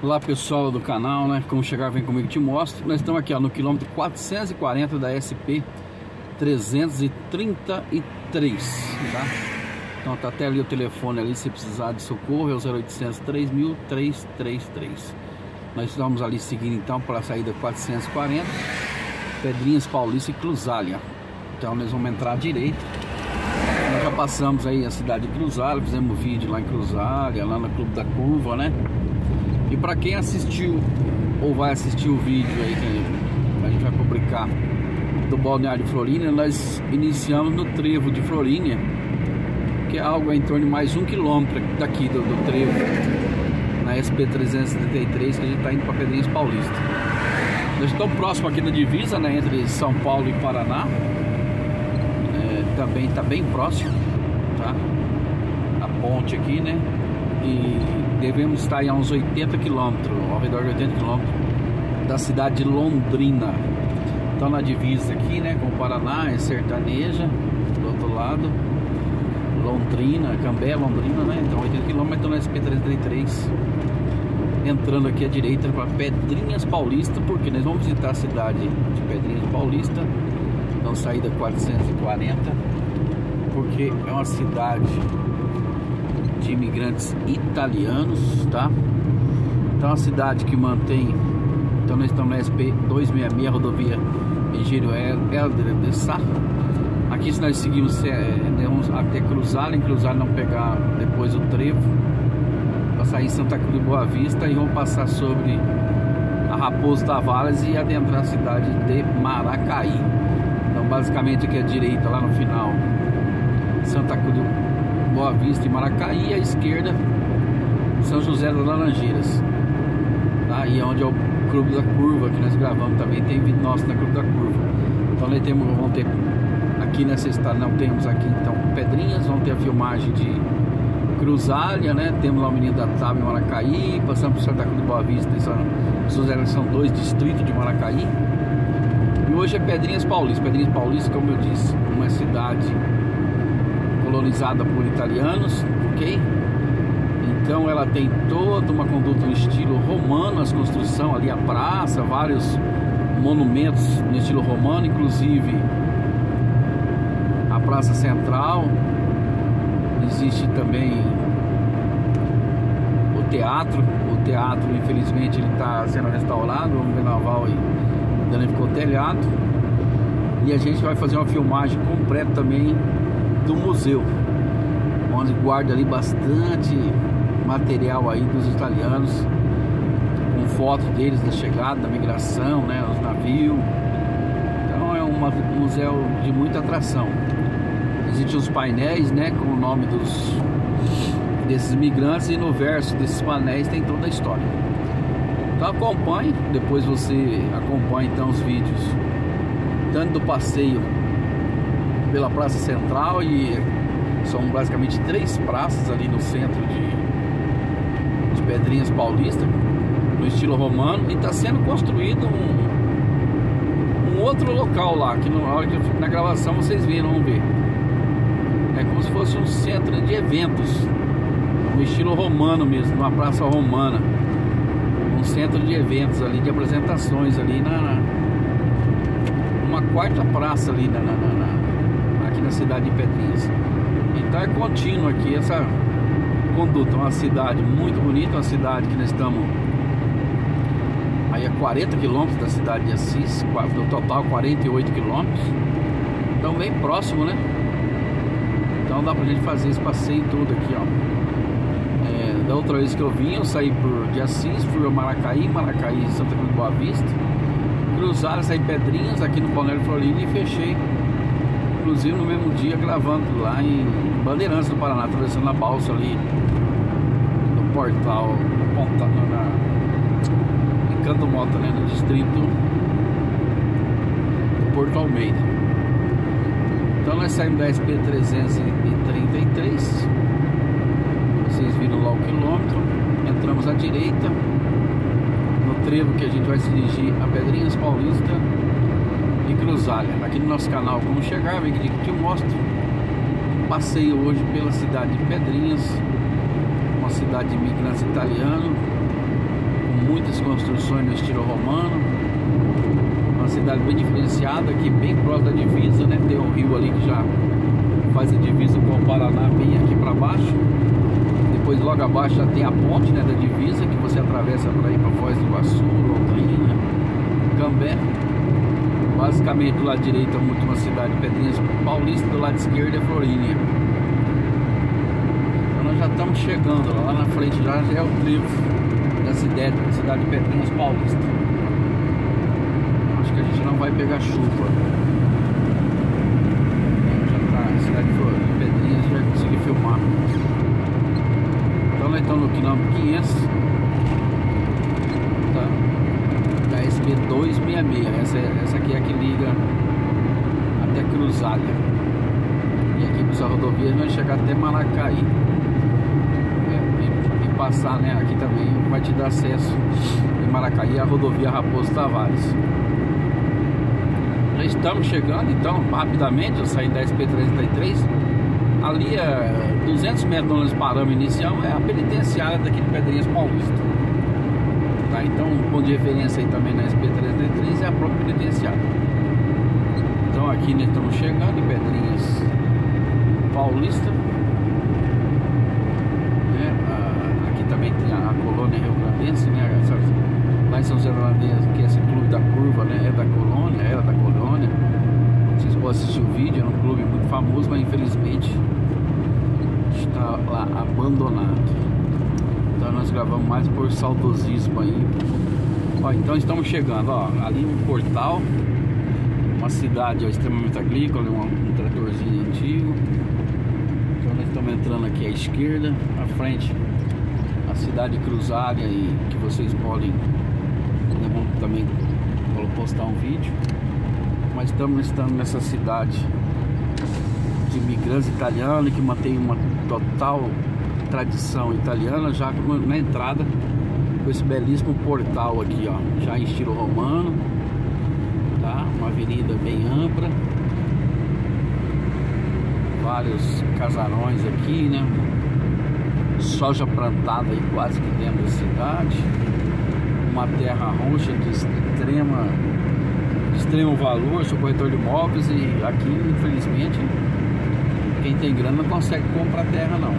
Olá pessoal do canal, né? Como chegar, vem comigo te mostro. Nós estamos aqui ó, no quilômetro 440 da SP 333, tá? Então tá até ali o telefone ali, se precisar de socorro, é o 0800 3333. Nós estamos ali seguindo então para a saída 440, Pedrinhas Paulista e Cruzália. Então nós vamos entrar à direita. Nós já passamos aí a cidade de Cruzália, fizemos vídeo lá em Cruzália, lá no Clube da Curva, né? E para quem assistiu ou vai assistir o vídeo aí que a gente vai publicar do Balneário de Florinha, nós iniciamos no trevo de Florinha, que é algo em torno de mais um quilômetro daqui do, do trevo, na SP-333, que a gente está indo para Pedrinhas Paulista. Nós estamos próximo aqui da divisa, né, entre São Paulo e Paraná. É, também está bem próximo, tá? A ponte aqui, né? e devemos estar a uns 80 quilômetros, ao redor de 80 quilômetros da cidade de Londrina. Então na divisa aqui, né, com o Paraná, é sertaneja, do outro lado, Londrina, Cambé, Londrina, né? Então 80 quilômetros na SP333. Entrando aqui à direita para Pedrinhas Paulista, porque nós vamos visitar a cidade de Pedrinhas Paulista. Então saída 440, porque é uma cidade de imigrantes italianos, tá? Então a cidade que mantém, então nós estamos na SP 266, rodovia Engenheiro Helder de Sá. Aqui se nós seguimos é, vamos até cruzar, em cruzar não pegar depois o trevo, para sair em Santa Cruz de Boa Vista e vamos passar sobre a Raposo Tavares e adentrar a cidade de Maracaí. Então basicamente aqui à direita lá no final Santa Cruz de Boa Vista e Maracaí, e à esquerda São José das Laranjeiras. Tá? E é onde é o Clube da Curva, que nós gravamos também, tem vídeo nosso na Clube da Curva. Então nós temos, vamos ter aqui nessa estrada, não temos aqui então Pedrinhas, vamos ter a filmagem de Cruzalha, né? Temos lá o Menino da Tábua em Maracaí, passamos por Santa Cruz de Boa Vista, são, José são dois distritos de Maracaí. E hoje é Pedrinhas Paulista. Pedrinhas Paulista, como eu disse, uma cidade colonizada por italianos, ok? Então ela tem toda uma conduta no estilo romano, as construção ali a praça, vários monumentos no estilo romano, inclusive a praça central. Existe também o teatro. O teatro, infelizmente, ele está sendo restaurado. O Vendaval e danificou o telhado. E a gente vai fazer uma filmagem completa também do museu, onde guarda ali bastante material aí dos italianos, com fotos deles da chegada, da migração, né, os navios. Então é um museu de muita atração. Existem os painéis, né, com o nome dos desses migrantes e no verso desses painéis tem toda a história. Então acompanhe, depois você acompanha então os vídeos tanto do passeio pela Praça Central e são basicamente três praças ali no centro de, de Pedrinhas Paulista, no estilo romano, e está sendo construído um, um, outro local lá, que na hora que na gravação vocês viram, vão ver. É como se fosse um centro de eventos, no estilo romano mesmo, uma praça romana. Um centro de eventos ali, de apresentações ali na, na uma quarta praça ali na, na, na aqui na cidade de Pedrinhas. Então é contínuo aqui essa conduta, uma cidade muito bonita, uma cidade que nós estamos aí a 40 quilômetros da cidade de Assis, no total 48 quilômetros. Então bem próximo, né? Então dá pra gente fazer esse passeio todo aqui, ó. É, da outra vez que eu vim, eu saí por de Assis, fui a Maracaí, Maracaí, Santa Cruz de Boa Vista, cruzaram, saí Pedrinhas aqui no Balneário Florida e fechei inclusive no mesmo dia gravando lá em Bandeirantes do Paraná, atravessando a balsa ali no portal, no, na, em Canto Mota, né, no distrito do Porto Almeida. Então nós saímos da SP 333, vocês viram lá o quilômetro, entramos à direita, no trevo que a gente vai se dirigir a Pedrinhas Paulista e Cruzália. Aqui no nosso canal Como Chegar, vem que te mostro passeio hoje pela cidade de Pedrinhas, uma cidade de imigrantes italianos, com muitas construções no estilo romano. Uma cidade bem diferenciada, aqui bem próximo da divisa, né? Tem um rio ali que já faz a divisa com o Paraná bem aqui para baixo. Depois logo abaixo já tem a ponte né, da divisa que você atravessa para ir para Foz do Iguaçu, Londrina, Cambé. Basicamente do lado direito é uma cidade Pedrinhas Paulista, do lado esquerdo é Florínia. Então nós já estamos chegando, lá na frente já, já é o trevo da cidade, cidade de Pedrinhas Paulista. Acho que a gente não vai pegar chuva. Já tá, a cidade de Pedrinhas já consegui filmar. Então nós estamos no quilômetro 500 tá? da SP 266. Essa, essa aqui é a que liga até Cruzalha. E aqui para essa rodovia vai chegar até Maracaí. É, e, e, passar, né? Aqui também vai te dar acesso em Maracaí à rodovia Raposo Tavares. Já estamos chegando então rapidamente, eu saí da SP 333 ali a 200 metros do parâmetro inicial é a penitenciária daqui de Pedrinhas Paulista. Tá? Então, um ponto de referência aí também na SP333 é a própria penitenciária. Então, aqui estamos chegando em Pedrinhas Paulista. É, aqui também tem a, a colônia Rio Grandense, né? Lá em São José que é esse clube da curva, né? É da colônia, era da colônia. Vocês podem assistir o vídeo, é um clube muito famoso, mas infelizmente está lá abandonado. Então nós gravamos mais por saudosismo aí. Ó, então estamos chegando, ó, ali um portal, uma cidade extremamente agrícola, um, um tratorzinho antigo. Então nós estamos entrando aqui à esquerda, à frente a cidade cruzária e que vocês podem também postar um vídeo. Mas estamos estando nessa cidade de imigrantes italianos que mantém uma total tradição italiana, já na entrada com esse belíssimo portal aqui, ó, já em estilo romano, avenida bem ampla, vários casarões aqui, né? Soja plantada aí quase que dentro da cidade, uma terra roxa de extrema extremo valor, sou corretor de imóveis e aqui infelizmente quem tem grana não consegue comprar terra não.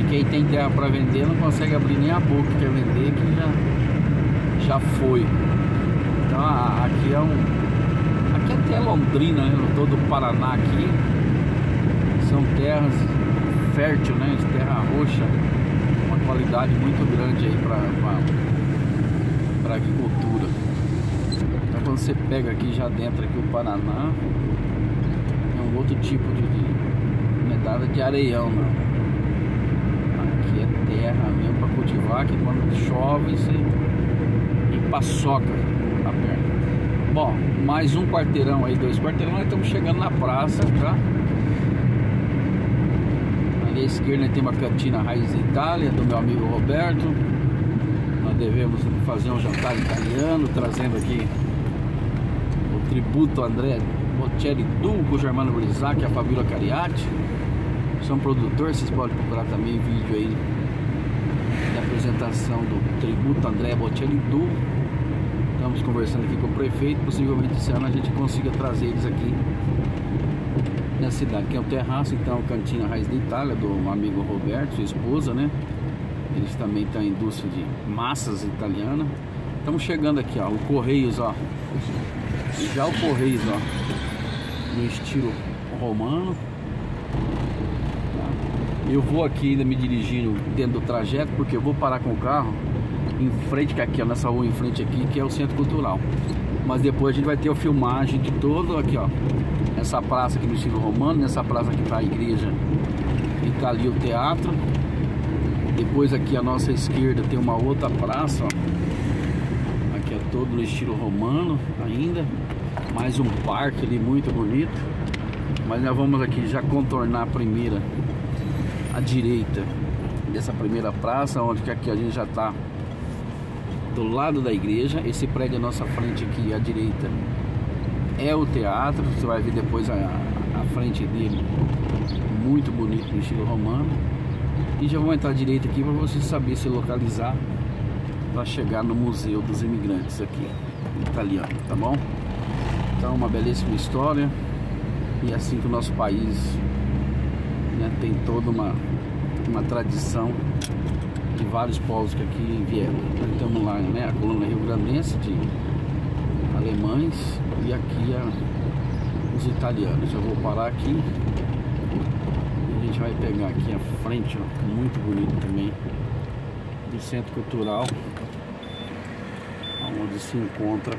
E quem tem terra para vender não consegue abrir nem a boca que quer vender que já, já foi. Então aqui é um. Até Londrina, né? Todo o Paraná aqui. São terras fértil, né? Terra roxa. Uma qualidade muito grande aí para agricultura. Então quando você pega aqui já dentro aqui o Paraná, é um outro tipo de, nada de areião não. Aqui é terra mesmo para cultivar, que quando chove você paçoca a perna. Bom, mais um quarteirão aí, dois quarteirão, nós estamos chegando na praça, tá? Ali à esquerda tem uma cantina Raiz Itália do meu amigo Roberto. Nós devemos fazer um jantar italiano, trazendo aqui o tributo André Bocelli Duco, Germano Brizac a Fabíola Cariati são produtores, vocês podem procurar também vídeo aí da apresentação do tributo André Bocelli Du. Estamos conversando aqui com o prefeito, possivelmente esse ano a gente consiga trazer eles aqui na cidade, que é o terraço, então, Cantina Raiz da Itália, do amigo Roberto, sua esposa, né? Eles também estão em indústria de massas italiana. Estamos chegando aqui, ó, o Correios, ó. Já o Correios, ó, no estilo romano. Eu vou aqui ainda me dirigindo dentro do trajeto, porque eu vou parar com o carro em frente, é aqui, ó, nessa rua em frente aqui, que é o Centro Cultural. Mas depois a gente vai ter a filmagem de todo aqui, ó. Essa praça aqui no estilo romano, nessa praça aqui tá a igreja e tá ali o teatro. Depois aqui à nossa esquerda tem uma outra praça, ó. Aqui é todo no estilo romano ainda. Mais um parque ali muito bonito. Mas nós vamos aqui já contornar a primeira à direita dessa primeira praça, onde que aqui a gente já está do lado da igreja. Esse prédio à nossa frente aqui à direita é o teatro. Você vai ver depois a, a frente dele, muito bonito no estilo romano. E já vou entrar à direita aqui para você saber se localizar para chegar no Museu dos Imigrantes aqui, italiano, tá bom? Então, uma belíssima história e é assim que o nosso país né, tem toda uma, uma tradição vários povos que aqui vieram. Estamos lá, né, a coluna Rio Grandense de alemães e aqui a, os italianos. Eu vou parar aqui a gente vai pegar aqui a frente, ó, muito bonito também, do Centro Cultural, onde se encontra